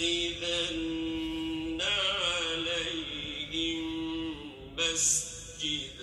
لنتخذن عليهم مسجدا.